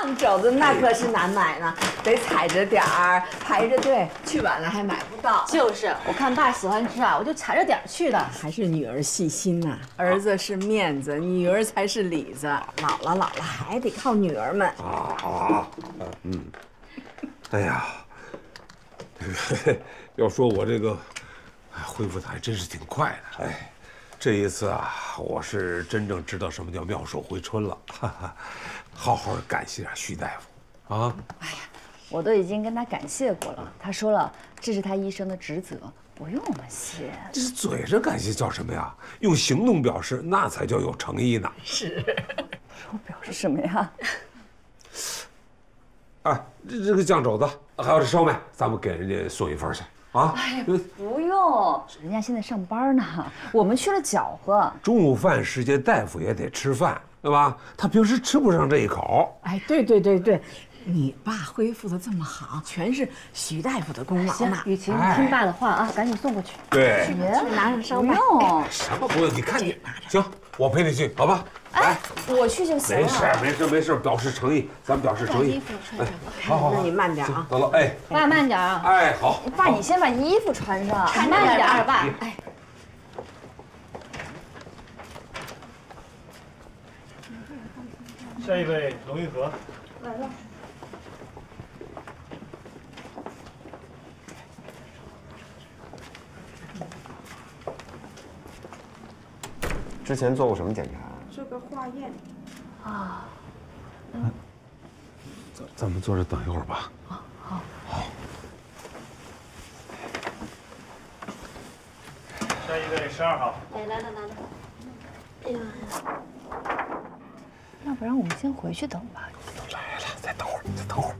酱肘子那可是难买呢，得踩着点儿，排着队，去晚了还买不到。就是，我看爸喜欢吃啊，我就踩着点儿去的。还是女儿细心呐、儿子是面子，女儿才是里子。老了老了还得靠女儿们。啊啊，嗯，哎呀，要说我这个哎恢复的还真是挺快的。哎，这一次啊，我是真正知道什么叫妙手回春了。好好感谢下徐大夫啊。哎呀我都已经跟他感谢过了，他说了这是他医生的职责，不用我们谢。这是嘴上感谢叫什么呀？用行动表示，那才叫有诚意呢。是我表示什么呀？哎，这这个酱肘子，还有这烧麦，咱们给人家送一份去啊。不用，人家现在上班呢，我们去了搅和。中午饭时间，大夫也得吃饭，对吧？他平时吃不上这一口。哎，对对对对，你爸恢复的这么好，全是徐大夫的功劳行呢，。雨晴哎听爸的话啊，赶紧送过去。对，去拿上烧不麦。用，什么不用？你看你，行，我陪你去，好吧？哎，我去就行了。没事，没事，没事，表示诚意，咱们表示诚意。衣服穿上好好，那你慢点啊。走了，哎，爸慢点啊。哎，好，爸，你先把衣服穿上，慢点儿，爸。哎，下一位龙玉和，来了之前做过什么检查？做个化验。咱咱们坐着等一会儿吧。好。好。下一位十二号，要不然我们先回去等吧。都来了，再等会儿，再等会儿。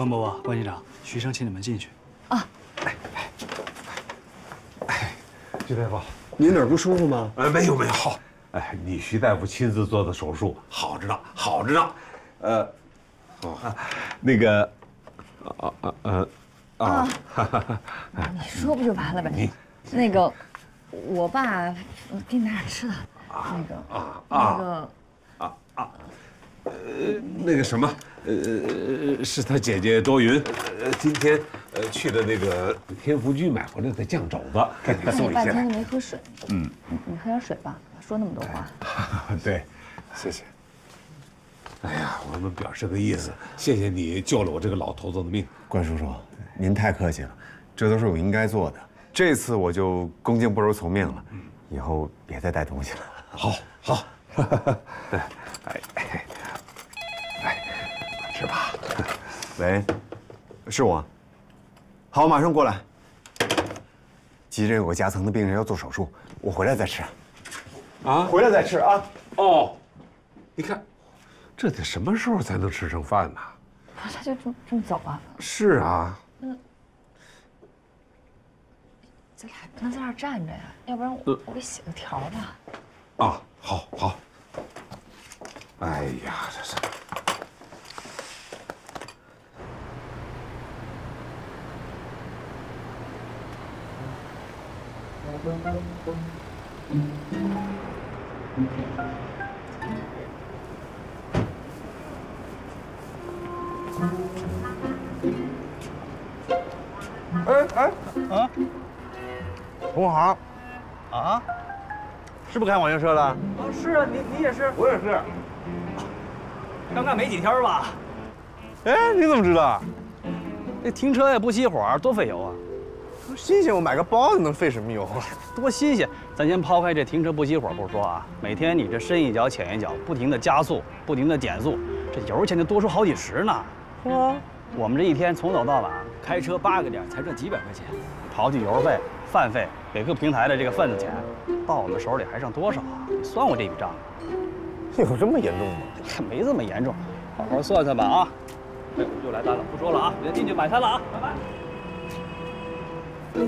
关伯伯、关局长，徐生请你们进去。啊。哎徐大夫，您哪儿不舒服吗？哎，没有没有，好。哎，你徐大夫亲自做的手术，好着呢，好着呢。呃，哦，那个，啊啊呃，啊，你说不就完了呗？那个，我爸嗯给你拿点吃的。那个啊啊，那个，那个什么，呃，是他姐姐多云，呃，今天呃去的那个天福居买回来的酱肘子，给你送一些来。你半天都没喝水。嗯，你喝点水吧。说那么多话。对，谢谢。哎呀，我们表示个意思，谢谢你救了我这个老头子的命。关叔叔，您太客气了，这都是我应该做的。这次我就恭敬不如从命了，以后别再带东西了。好，好，哎哎哎，来，吃吧。喂，是我。好，我马上过来。急诊有个夹层的病人要做手术，我回来再吃。啊，回来再吃啊。哦，你看，这得什么时候才能吃上饭呢？不是，他就这么这么走啊？是啊，那咱俩不能在这儿站着呀，要不然我我给写个条吧。啊，好，好。哎呀，这是。哎哎啊！同行，啊？是不是开网约车的？啊，是啊，你你也是，我也是。刚干没几天吧？哎，你怎么知道？这停车也不熄火，多费油啊！新鲜，我买个包子能费什么油啊？多新鲜！咱先抛开这停车不熄火不说啊，每天你这深一脚浅一脚，不停的加速，不停的减速，这油钱就多出好几十呢。啊，我们这一天从早到晚开车八个点，才赚几百块钱，刨去油费、饭费、给各平台的这个份子钱，到我们手里还剩多少啊？你算过这笔账吗？有这么严重吗？还没这么严重，好好算算吧啊！哎，又来单了，不说了啊，我先进去买菜了啊，拜拜。哎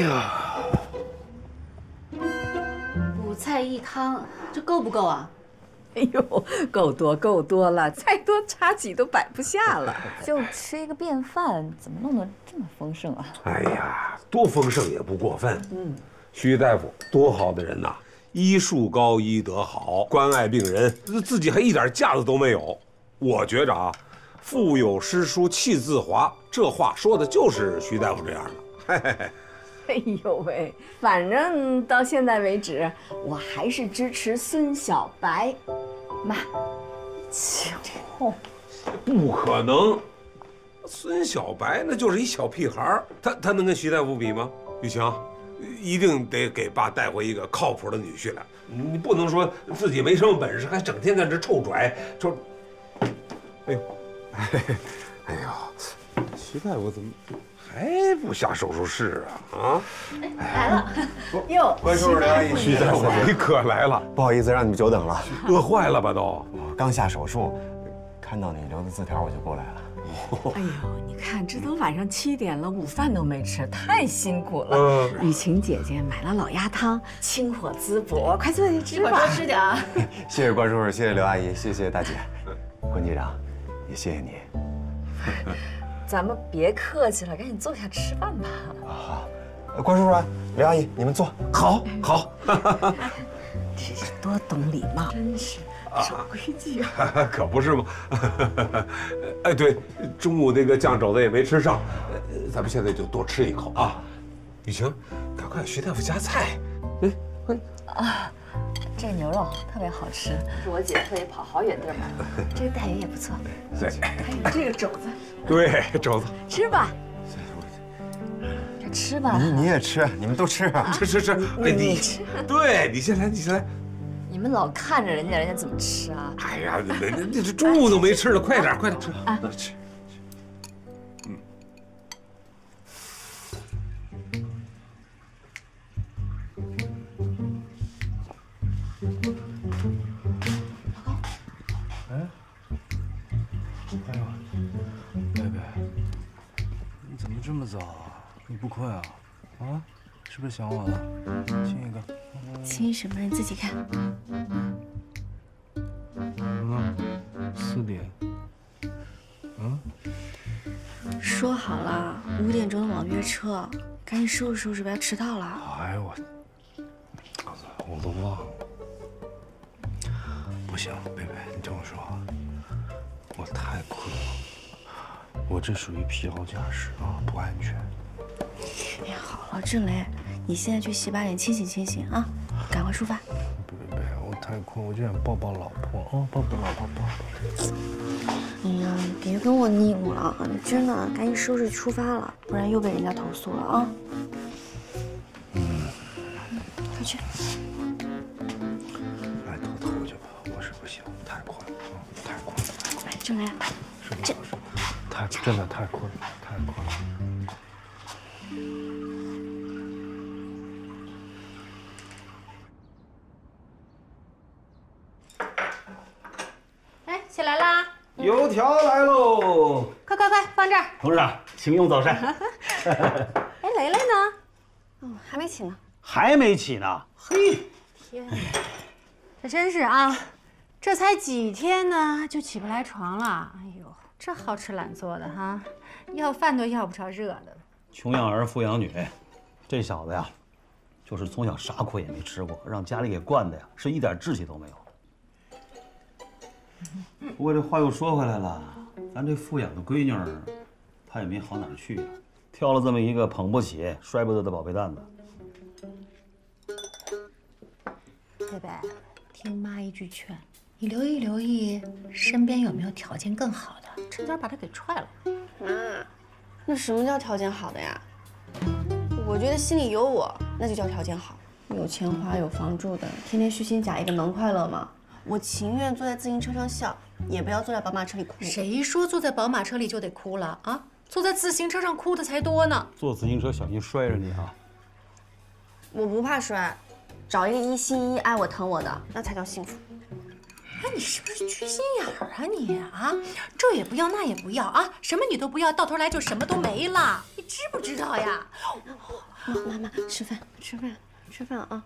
呀，五菜一汤，这够不够啊？哎呦，够多够多了，再多茶几都摆不下了。就吃一个便饭，怎么弄得这么丰盛啊？哎呀，多丰盛也不过分。嗯，徐大夫多好的人呐，医术高，医德好，关爱病人，自己还一点架子都没有。我觉着啊，腹有诗书气自华，这话说的就是徐大夫这样的。嘿嘿嘿。哎呦喂，反正到现在为止，我还是支持孙小白。妈，求不可能，孙小白那就是一小屁孩儿，他他能跟徐大夫比吗？玉强，一定得给爸带回一个靠谱的女婿来。你不能说自己没什么本事，还整天在这臭拽臭。哎呦，哎呦，徐大夫怎么还不下手术室啊？啊，来了，哟，关叔叔、刘阿姨、徐大夫你可来了，不好意思让你们久等了。饿坏了吧都？我刚下手术，看到你留的字条我就过来了。哎呦，你看这都晚上七点了，午饭都没吃，太辛苦了。嗯雨晴姐姐买了老鸭汤，清火滋补，快坐下吃吧多。吃点啊。谢谢关叔叔，谢谢刘阿姨，谢谢大姐，关局长，也谢谢你。咱们别客气了，赶紧坐下吃饭吧。好，呃关叔叔、刘阿姨，你们坐。好，好，多懂礼貌，真是守规矩啊。可不是吗？哎，对，中午那个酱肘子也没吃上，呃咱们现在就多吃一口啊。雨晴，赶快徐大夫夹菜。哎，快！这个牛肉特别好吃，是我姐特意跑好远地儿买的。这个带鱼也不错，对，还有这个肘子，对，肘子，吃吧。这吃吧。你你也吃，你们都吃啊。吃吃吃。哎，你对你先来，你先来。你们老看着人家，人家怎么吃啊？哎呀，人家这这中午都没吃呢，快点，快点吃啊！吃。贝贝，你怎么这么早啊？你不困啊？啊？是不是想我了？亲一个。亲什么？你自己看。怎么了？四点。嗯？说好了五点钟的网约车，赶紧收拾收拾，不要迟到了。哎呦我，我都忘了。不行，贝贝，你听我说，我太困了，我这属于疲劳驾驶啊，不安全。哎呀，好了，郑雷，你现在去洗把脸，清醒清醒啊，赶快出发。不不不，我太困，我就想抱抱老婆啊，抱抱老婆，抱抱。哎呀，你别跟我拧了，你真的赶紧收拾出发了，不然又被人家投诉了啊。嗯，快去。来偷偷去吧，我是不行，太困了，啊，太困了，来，郑雷，是吧？是太真的太困了，太困了。这儿。董事长，请用早膳。哎，雷雷呢？哦，还没起呢。还没起呢，嘿，天哪，这真是啊，这才几天呢，就起不来床了。哎呦，这好吃懒做的哈，要饭都要不着热的。穷养儿，富养女，这小子呀，就是从小啥苦也没吃过，让家里给惯的呀，是一点志气都没有。不过这话又说回来了，咱这富养的闺女儿，她也没好哪儿去呀，挑了这么一个捧不起、摔不得的宝贝蛋子。贝贝，听妈一句劝，你留意留意身边有没有条件更好的，趁早把他给踹了。妈，那什么叫条件好的呀？我觉得心里有我，那就叫条件好。有钱花，有房住的，天天虚心假意的能快乐吗？我情愿坐在自行车上笑，也不要坐在宝马车里哭。谁说坐在宝马车里就得哭了啊？坐在自行车上哭的才多呢。坐自行车小心摔着你啊！我不怕摔，找一个一心一意爱我疼我的，那才叫幸福。哎，你是不是缺心眼儿啊你啊？这也不要，那也不要啊，什么你都不要，到头来就什么都没了。你知不知道呀？妈妈妈，吃饭吃饭吃饭啊！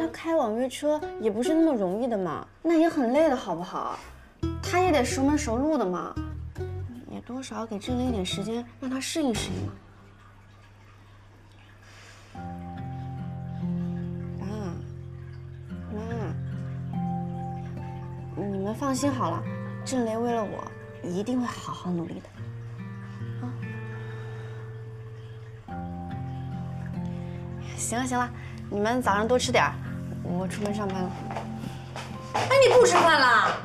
那开网约车也不是那么容易的嘛，那也很累的好不好？他也得熟门熟路的嘛，也多少给郑雷一点时间，让他适应适应嘛。爸妈，你们放心好了，郑雷为了我一定会好好努力的。啊行了行了，你们早上多吃点，我出门上班了。哎，你不吃饭了？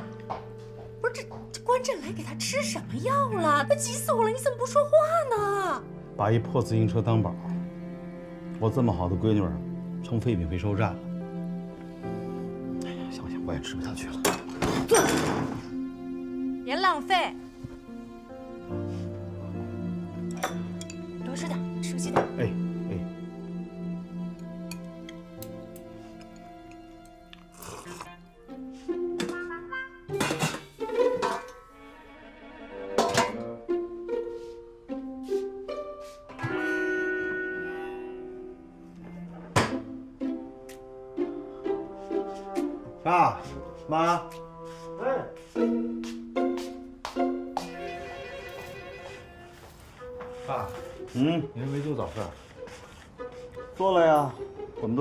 不是这这关震雷给他吃什么药了？他急死我了！你怎么不说话呢？把一破自行车当宝，我这么好的闺女儿，成废品回收站了。哎呀，想想我也吃不下去了。别浪费，多吃点，熟悉点。哎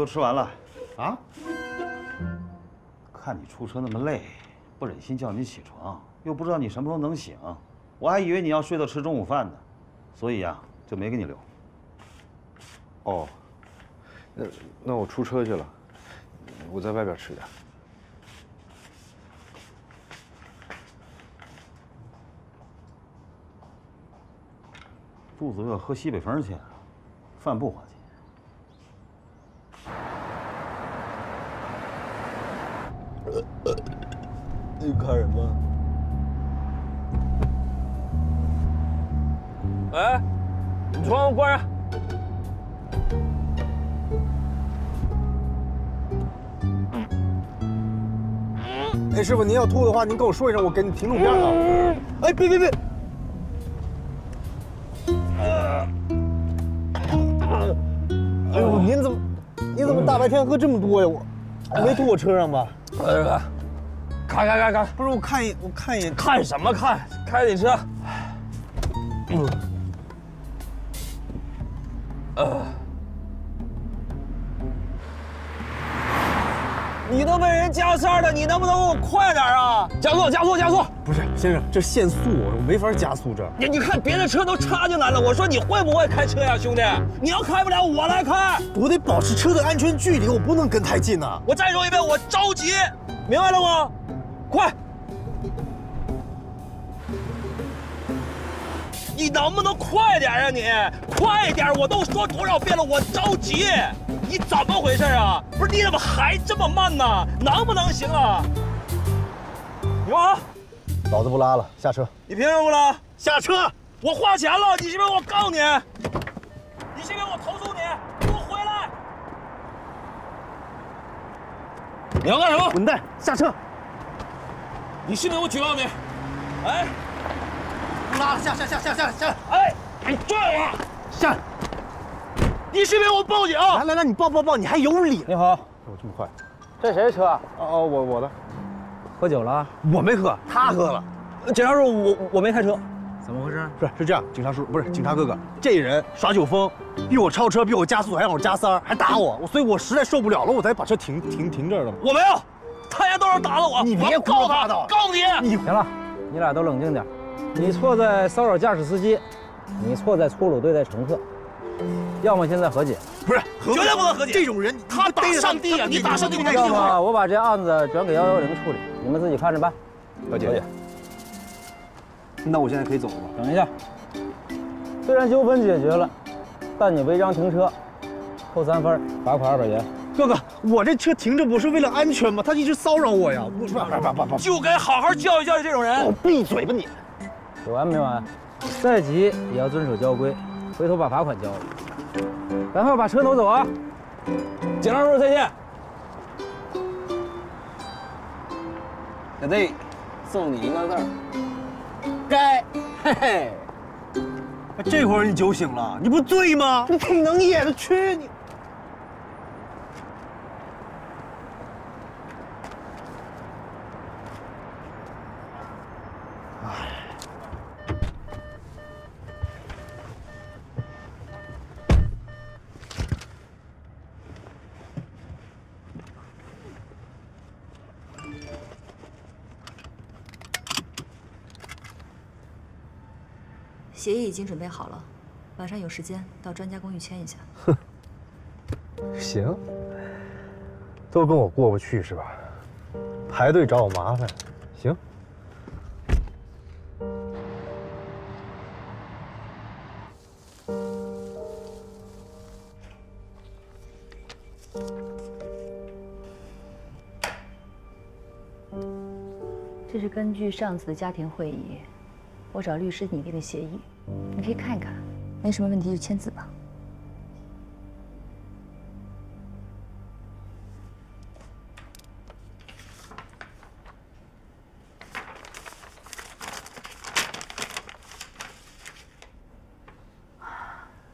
都吃完了。啊？看你出车那么累，不忍心叫你起床，又不知道你什么时候能醒，我还以为你要睡到吃中午饭呢，所以呀，就没给你留。哦，那那我出车去了，我在外边吃点。肚子饿喝西北风去，饭不花钱。你看什么？哎，你窗户关上。哎，师傅，您要吐的话，您跟我说一声，我给你停路边啊。哎，别别别！哎呦，您怎么，您怎么大白天喝这么多呀？我没吐我车上吧？呃，开开开开，不是，我看一我看一眼。看什么看？开你车。嗯。呃。你都被人加塞了，你能不能给我快点啊？加速，加速，加速！不是，先生，这限速，我没法加速这。你你看别的车都插进来了，我说你会不会开车呀，兄弟？你要开不了，我来开。我得保持车的安全距离，我不能跟太近呐。我再说一遍，我着急，明白了吗？快！你能不能快点啊你？快点！我都说多少遍了，我着急。你怎么回事啊？不是你怎么还这么慢呢？能不能行啊？牛啊！老子不拉了，下车。你凭什么不拉？下车！我花钱了，你信不信我告你？你信不信我投诉你？给我回来！你要干什么？滚蛋！下车！你信不信我举报你？哎，不拉了，下下下下下下！哎，你拽我！下来！你信不信我报警？来来来，你报报报，你还有理？你好，我这么快？这谁的车啊？哦哦，我我的。喝酒了？我没喝，他喝了。警察叔，我我没开车。怎么回事？是是这样，警察叔不是警察哥哥，这人耍酒疯，逼我超车，逼我加速，还让我加塞儿，还打我，我所以我实在受不了了，我才把车停停停这儿的。我没有，他家都是打了我。你别我告他，胡说八道告你！你行了，你俩都冷静点。你错在骚扰驾驶司机，你错在粗鲁对待乘客。要么现在和解，不是，绝对不能和解。这种人，他打上帝啊！你打上帝，你看要么我把这案子转给幺幺零处理，你们自己看着办。和解。那我现在可以走了吧？等一下，虽然纠纷解决了，但你违章停车，扣三分，罚款二百元。哥哥，我这车停着不是为了安全吗？他一直骚扰我呀！不不不不，就该好好教育教育这种人。我闭嘴吧你！有完没完？再急也要遵守交规，回头把罚款交了。然后把车挪走啊！警察叔叔再见。小弟，送你一个字儿，该。嘿嘿。这会儿你酒醒了，你不醉吗？你挺能演的，去你！协议已经准备好了，晚上有时间到专家公寓签一下。哼，行，都跟我过不去是吧？排队找我麻烦，行。这是根据上次的家庭会议，我找律师拟定的协议。你可以看一看，没什么问题就签字吧。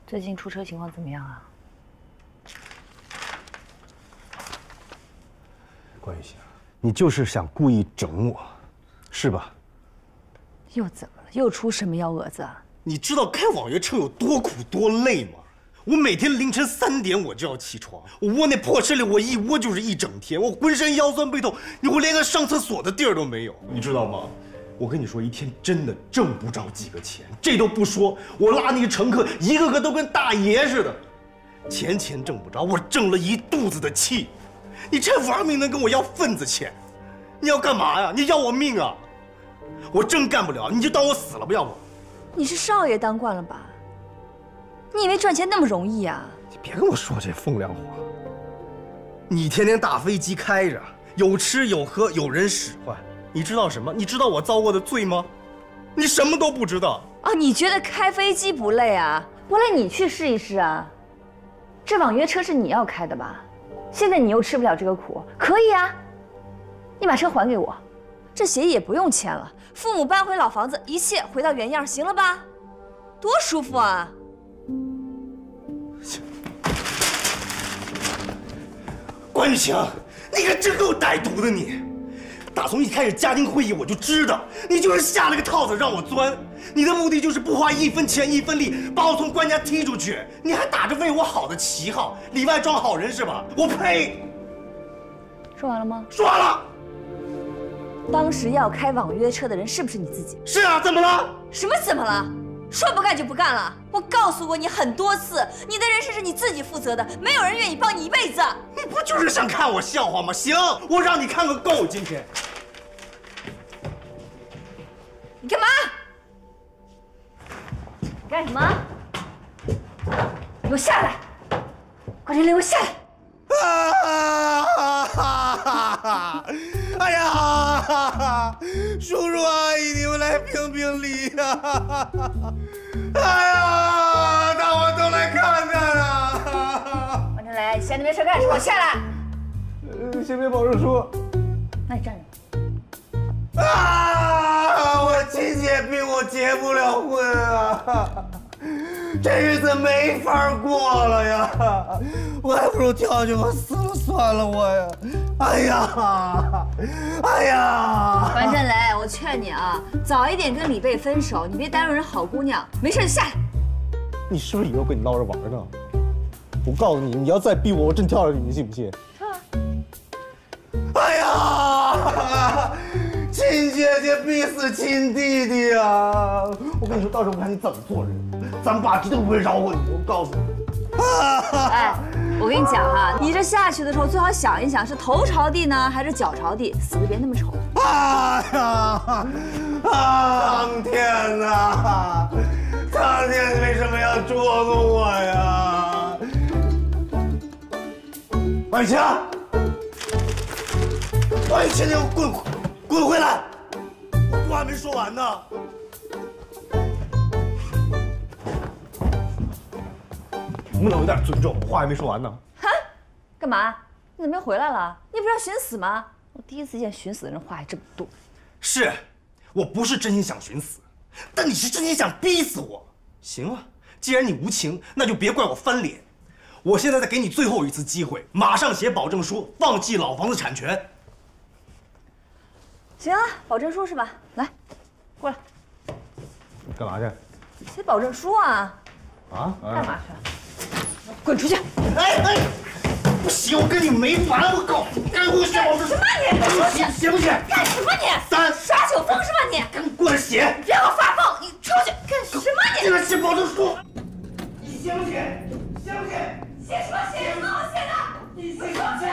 最近出车情况怎么样啊？关雨欣，你就是想故意整我，是吧？又怎么了？又出什么幺蛾子啊？你知道开网约车有多苦多累吗？我每天凌晨三点我就要起床，我窝那破车里，我一窝就是一整天，我浑身腰酸背痛，你我连个上厕所的地儿都没有，你知道吗？我跟你说，一天真的挣不着几个钱，这都不说，我拉那个乘客一个个都跟大爷似的，钱钱挣不着，我挣了一肚子的气。你这玩命能跟我要份子钱？你要干嘛呀？你要我命啊？我真干不了，你就当我死了吧，要不？你是少爷当惯了吧？你以为赚钱那么容易啊？你别跟我说这风凉话。你天天大飞机开着，有吃有喝，有人使唤，你知道什么？你知道我遭过的罪吗？你什么都不知道啊！你觉得开飞机不累啊？不累你去试一试啊！这网约车是你要开的吧？现在你又吃不了这个苦，可以啊！你把车还给我，这协议也不用签了。父母搬回老房子，一切回到原样，行了吧？多舒服啊！关玉晴，你可真够歹毒的你！打从一开始家庭会议我就知道，你就是下了个套子让我钻。你的目的就是不花一分钱一分力把我从关家踢出去，你还打着为我好的旗号，里外装好人是吧？我呸！说完了吗？说完了。当时要开网约车的人是不是你自己？是啊，怎么了？什么怎么了？说不干就不干了？我告诉过你很多次，你的人生是你自己负责的，没有人愿意帮你一辈子。你不就是想看我笑话吗？行，我让你看个够。今天，你干嘛？你干什么？给我下来！关天林，给我下来！啊！哎呀，叔叔阿姨，你们来评评理呀！哎呀，大伙都来看看啊！王天来，闲着没事干，给我下来！先别保证书。那你站着。啊！我亲姐逼我结不了婚啊！这日子没法过了呀！我还不如跳下去我，死了算了，我呀！哎呀，哎呀！樊振雷，我劝你啊，早一点跟李贝分手，你别耽误人好姑娘。没事就下来。你是不是以为我跟你闹着玩呢？我告诉你，你要再逼我，我真跳下去，你信不信？哎呀，亲姐。姐姐逼死亲弟弟啊！我跟你说，到时候我看你怎么做人，咱爸绝对不会饶过你，我告诉你。哎，我跟你讲哈，你这下去的时候最好想一想，是头朝地呢，还是脚朝地，死的别那么丑。哎呀！啊！苍天呐！苍天为什么要捉弄我呀？万青，万青，你给我滚滚回来！我话还没说完呢。能不能有点尊重？我话还没说完呢。哈，干嘛？你怎么又回来了？你不是要寻死吗？我第一次见寻死的人话还这么多。是，我不是真心想寻死，但你是真心想逼死我。行啊，既然你无情，那就别怪我翻脸。我现在再给你最后一次机会，马上写保证书，放弃老房子产权。行啊，保证书是吧？来，过来，干嘛去？写保证书啊。啊？干嘛去？滚出去！哎哎，不行，我跟你没完！我告诉你，赶紧给我写保证书！什么你？写写不写？干什么你？三耍酒疯是吧你？赶紧过来写！别给我发疯！你出去！干什么你？进来写保证书！你写不写？写不写？写什么写？什么我写的？你写什么写？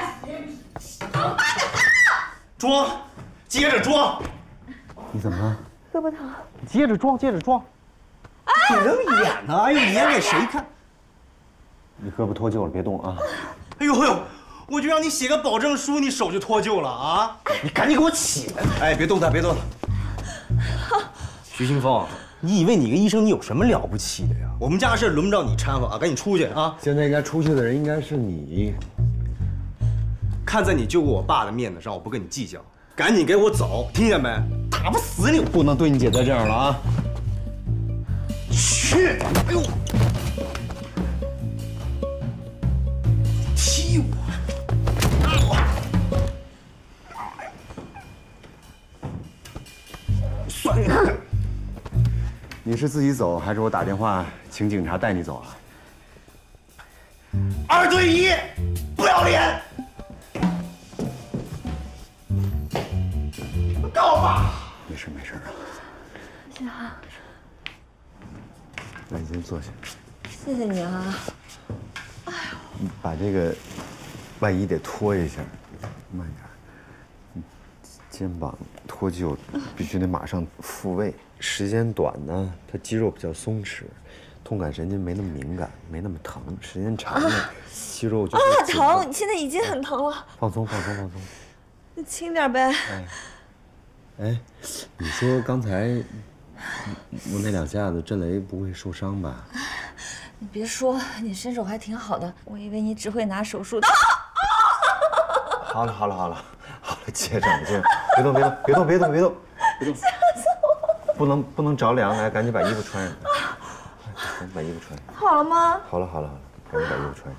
王八蛋！装，接着装。你怎么了？胳膊疼。接着装，接着装。你这么演呢？哎呦，演给谁看？你胳膊脱臼了，别动啊！哎呦呦，我就让你写个保证书，你手就脱臼了啊！你赶紧给我起来！哎，别动他，别动他。徐新峰，你以为你一个医生你有什么了不起的呀？我们家的事轮不着你掺和啊！赶紧出去啊！现在应该出去的人应该是你。看在你救过我爸的面子上，我不跟你计较。赶紧给我走，听见没？打不死你！不能对你姐再这样了啊！去！哎呦！踢我！算你狠！你是自己走，还是我打电话请警察带你走啊？二对一，不要脸！告吧！没事没事啊。谢谢啊。那你先坐下。谢谢你啊。把这个外衣得脱一下，慢点。肩膀脱臼，必须得马上复位。时间短呢，它肌肉比较松弛，痛感神经没那么敏感，没那么疼。时间长了，肌肉就啊疼！你现在已经很疼了。放松放松放松。那轻点呗。哎，你说刚才我那两下子，震雷不会受伤吧？你别说，你身手还挺好的，我以为你只会拿手术刀。好了好了好了好了，接着接着，别动别动别动别动别动别动，吓死我！不能不能着凉，来赶紧把衣服穿上，赶紧把衣服穿上。好了吗？好了好了好了，赶紧把衣服穿上。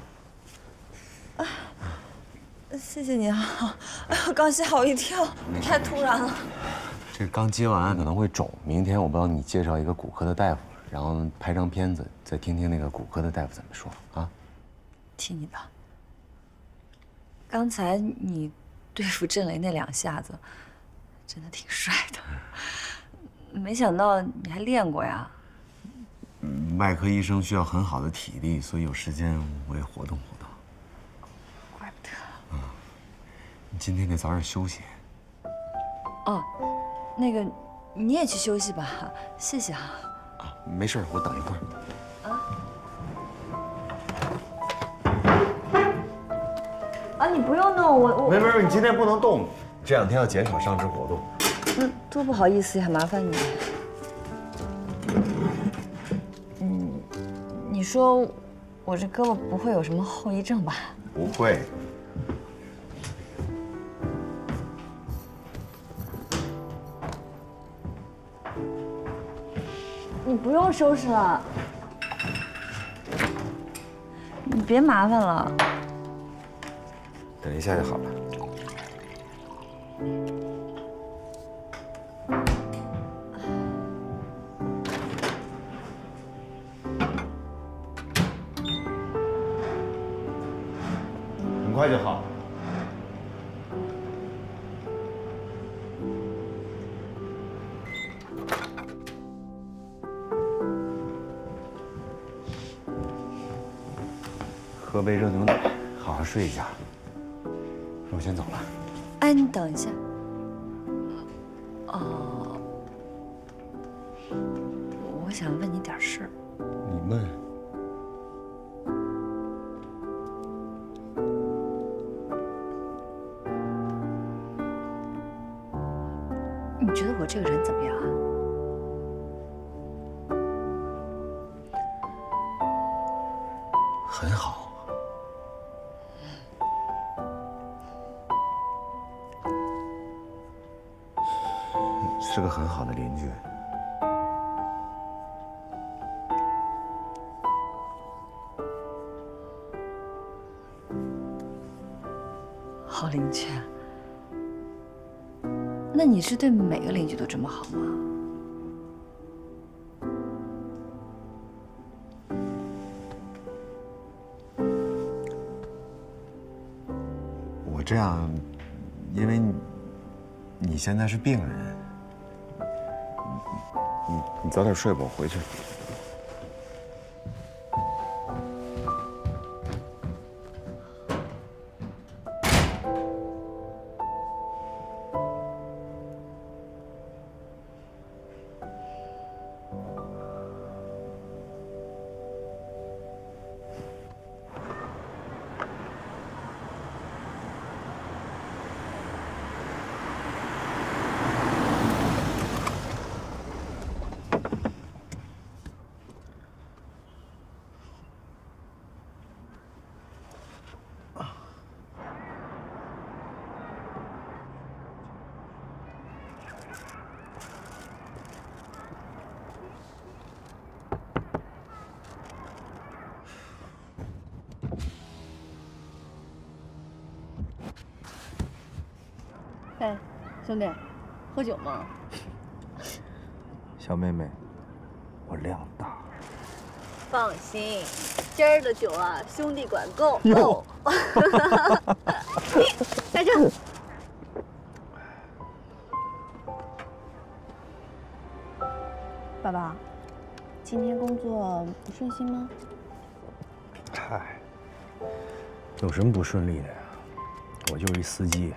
谢谢你啊！哎呦，刚吓我一跳，太突然了。这刚接完可能会肿，明天我帮你介绍一个骨科的大夫，然后拍张片子，再听听那个骨科的大夫怎么说啊。听你的。刚才你对付郑雷那两下子，真的挺帅的。没想到你还练过呀？外科医生需要很好的体力，所以有时间我也活动活动。怪不得。嗯，你今天得早点休息。哦，那个你也去休息吧，谢谢啊。啊，没事，我等一会儿。啊，你不用弄我我。没没没，你今天不能动，这两天要减少上肢活动。嗯，多不好意思呀，麻烦你。嗯，你说我这胳膊不会有什么后遗症吧？不会。不用收拾了，你别麻烦了。等一下就好了。喝杯热牛奶，好好睡一觉。我先走了。哎，你等一下。是对每个邻居都这么好吗？我这样，因为你现在是病人，你你早点睡吧，我回去。兄弟，喝酒吗？小妹妹，我量大。放心，今儿的酒啊，兄弟管够。哟够。开车。爸爸，今天工作不顺心吗？嗨，有什么不顺利的呀？我就是一司机，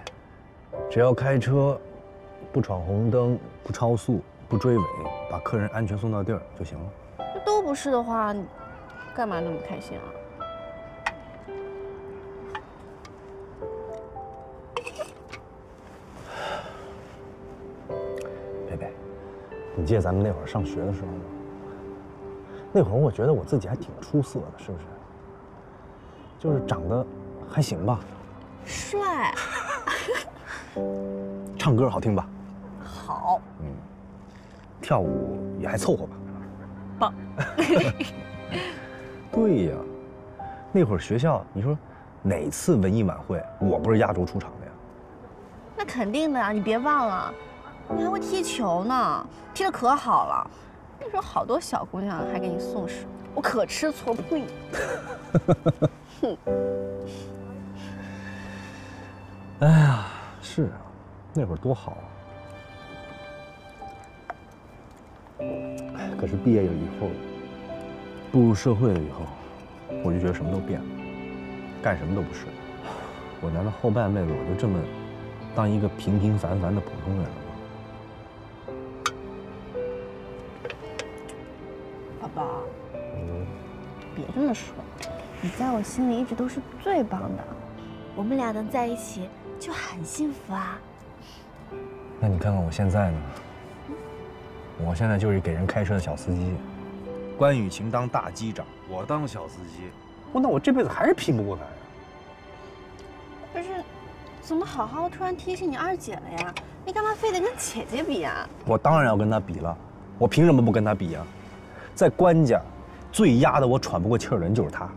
只要开车不闯红灯、不超速、不追尾，把客人安全送到地儿就行了。那都不是的话，你干嘛那么开心啊？贝贝，你记得咱们那会儿上学的时候吗？那会儿我觉得我自己还挺出色的，是不是？就是长得还行吧，帅。唱歌好听吧，好。嗯跳舞也还凑合吧。棒。对呀，那会儿学校，你说哪次文艺晚会我不是压轴出场的呀？那肯定的啊！你别忘了，你还会踢球呢，踢得可好了。那时候好多小姑娘还给你送水，我可吃醋。呸！哼。哎呀，是啊，那会儿多好啊！可是毕业了以后，步入社会了以后，我就觉得什么都变了，干什么都不是。我难道后半辈子我就这么当一个平平凡凡的普通人了吗？宝宝，别这么说，你在我心里一直都是最棒的，我们俩能在一起就很幸福啊。那你看看我现在呢？我现在就是给人开车的小司机。关雨晴当大机长，我当小司机。我那我这辈子还是拼不过他呀。可是，怎么好好突然提起你二姐了呀？你干嘛非得跟姐姐比啊？我当然要跟她比了，我凭什么不跟她比呀？在关家，最压得我喘不过气儿的人就是她。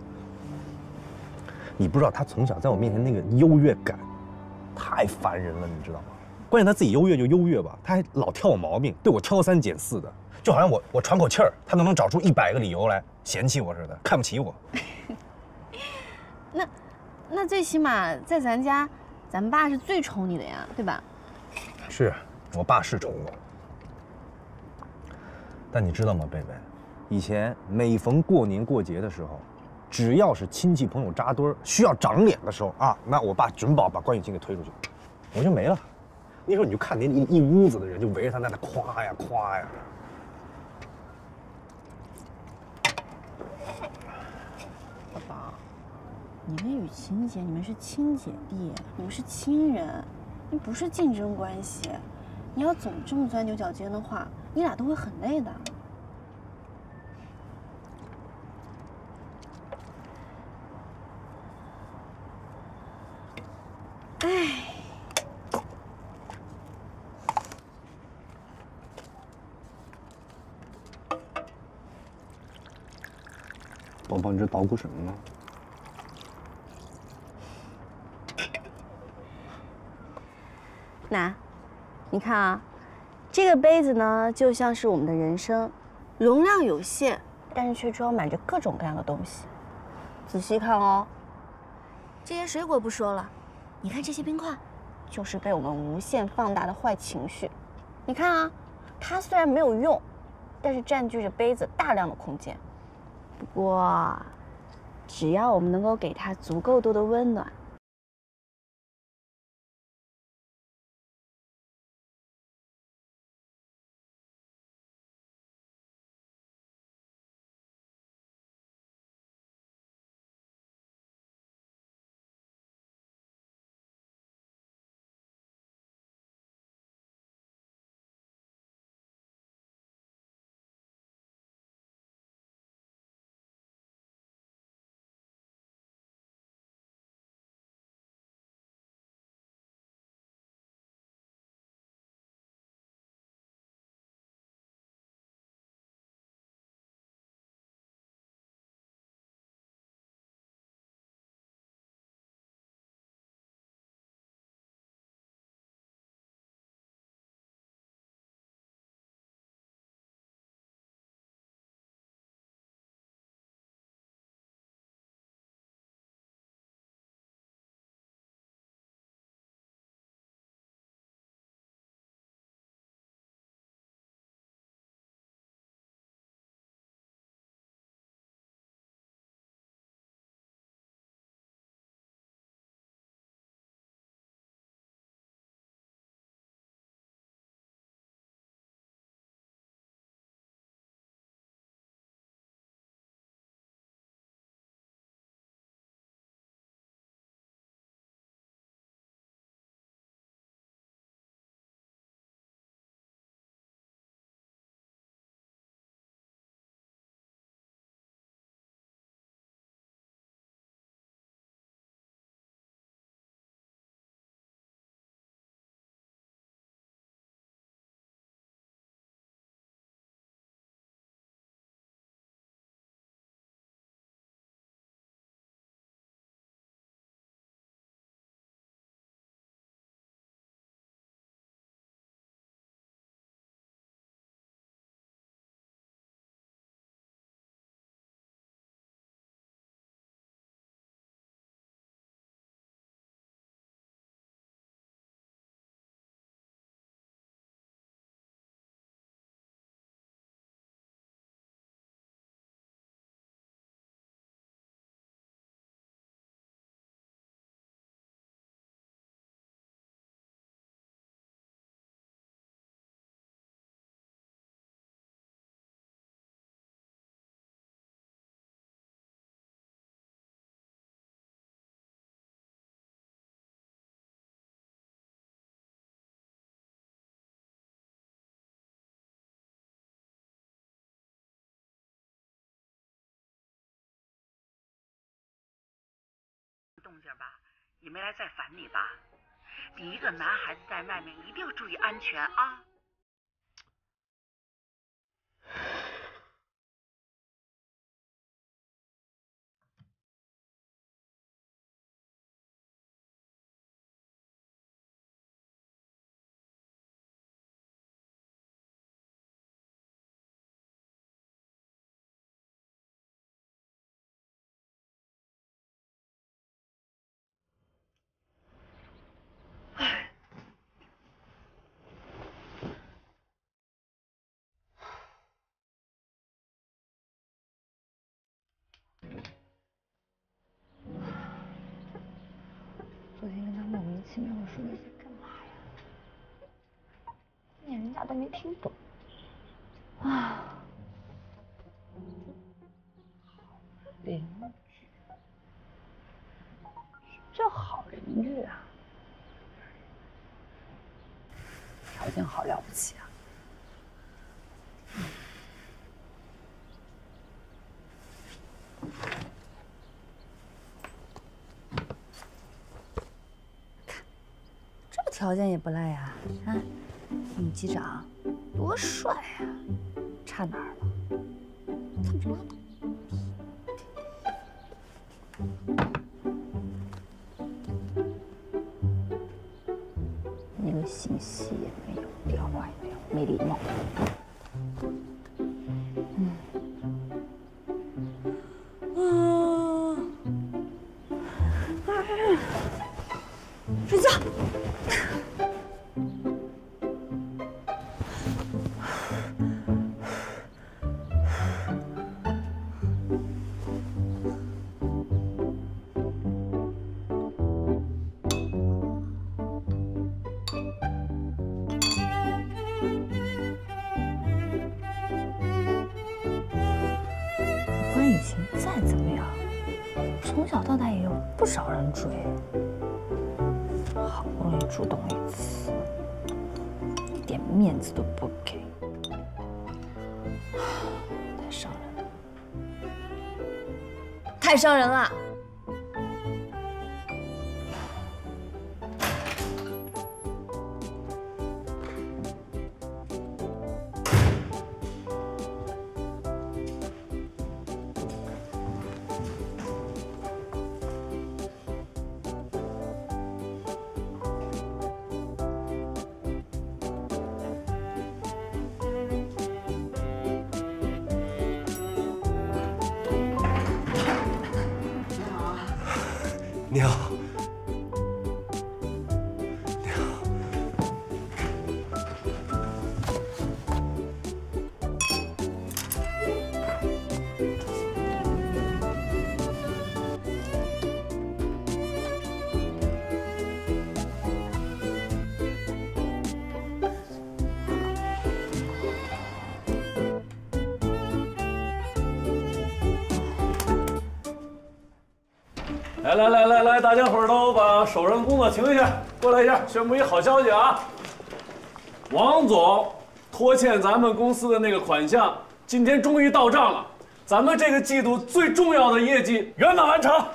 你不知道她从小在我面前那个优越感，太烦人了，你知道吗？关键他自己优越就优越吧，他还老挑我毛病，对我挑三拣四的，就好像我我喘口气儿，他都能找出一百个理由来嫌弃我似的，看不起我。那，那最起码在咱家，咱爸是最宠你的呀，对吧？是我爸是宠我，但你知道吗，贝贝，以前每逢过年过节的时候，只要是亲戚朋友扎堆儿需要长脸的时候啊，那我爸准保把关雨晴给推出去，我就没了。那时候你就看那一一屋子的人就围着他在那夸呀夸呀。宝宝，你跟雨晴姐，你们是亲姐弟，你们是亲人，你不是竞争关系。你要总这么钻牛角尖的话，你俩都会很累的。你这捣鼓什么呢？那，你看啊，这个杯子呢，就像是我们的人生，容量有限，但是却装满着各种各样的东西。仔细看哦，这些水果不说了，你看这些冰块，就是被我们无限放大的坏情绪。你看啊，它虽然没有用，但是占据着杯子大量的空间。不过，只要我们能够给他足够多的温暖。动静吧，也没来再烦你吧？你一个男孩子在外面一定要注意安全啊！昨天跟他莫名其妙的说那些干嘛呀？念人家都没听懂。啊，邻居，这好邻居啊？条件好了不起啊？条件也不赖呀！啊，女机长，多帅呀！差哪儿了？怎么着？太伤人了。来来来来来，大家伙儿都把手上的工作停一下，过来一下，宣布一好消息啊！王总拖欠咱们公司的那个款项，今天终于到账了，咱们这个季度最重要的业绩圆满完成。好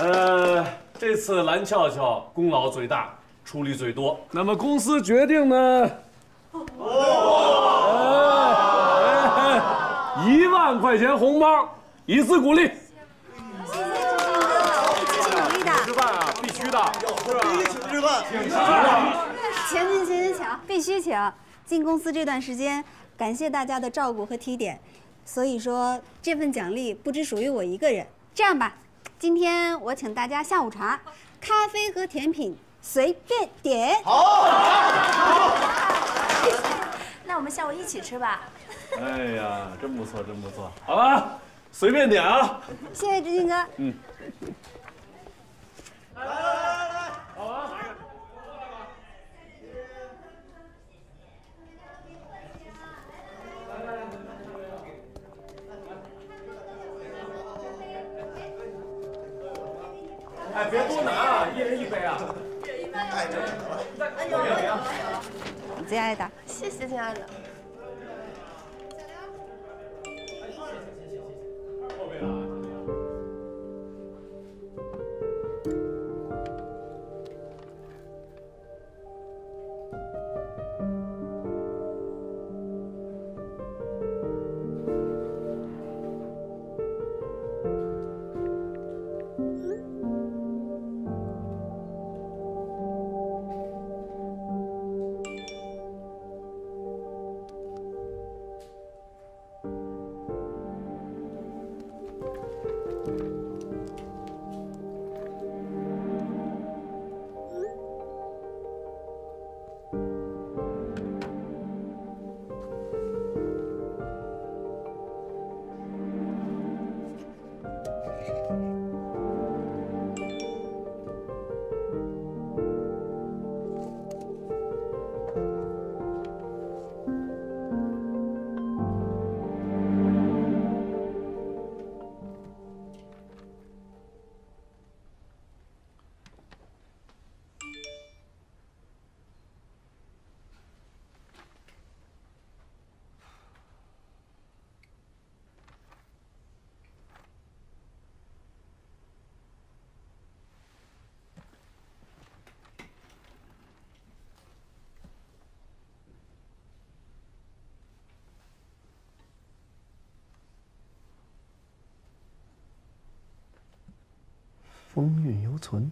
呃，这次蓝俏俏功劳最大，出力最多，那么公司决定呢？一万块钱红包，以资鼓励。谢谢志军哥，会继续努力的。吃饭啊，必须的。第一请吃饭，请吃饭。请请请请请，必须请！进公司这段时间，感谢大家的照顾和提点，所以说这份奖励不只属于我一个人。这样吧，今天我请大家下午茶，咖啡和甜品随便点。好。那我们下午一起吃吧。哎呀，真不错，真不错。好了，随便点啊。谢谢志军哥。嗯。来来来来来，好啊。哎，别多拿，一人一杯啊。哎呦哎呦。最爱的，谢谢亲爱的。风韵犹存。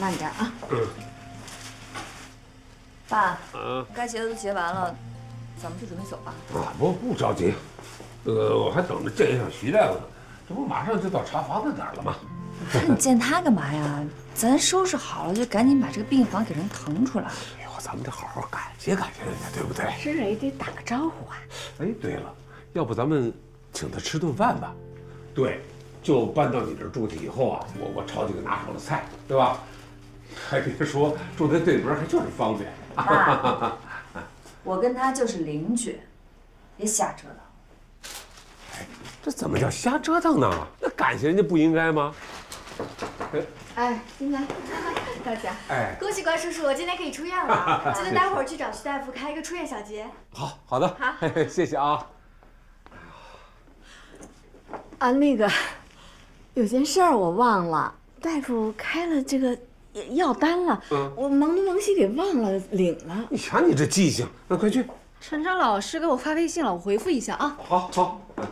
慢点啊。爸，嗯该结的都结完了，咱们就准备走吧。啊，不不着急，呃，我还等着见一下徐大夫呢，这不马上就到查房的点儿了吗？那你见他干嘛呀？咱收拾好了就赶紧把这个病房给人腾出来。哎呦，咱们得好好感谢感谢人家，对不对？是也得打个招呼啊。哎，对了，要不咱们请他吃顿饭吧？对，就搬到你这儿住去以后啊，我我炒几个拿手的菜，对吧？还别说，住在对门还就是方便。爸，我跟他就是邻居，别瞎折腾。这怎么叫瞎折腾呢？那感谢人家不应该吗？哎，进来，大家，哎，恭喜关叔叔，今天可以出院了。记得待会儿去找徐大夫开一个出院小结。好好的，好谢谢啊。啊，那个，有件事儿我忘了，大夫开了这个药单了，嗯我忙东忙西给忘了领了。你瞧你这记性，那快去。陈章老师给我发微信了，我回复一下啊。好好。嗯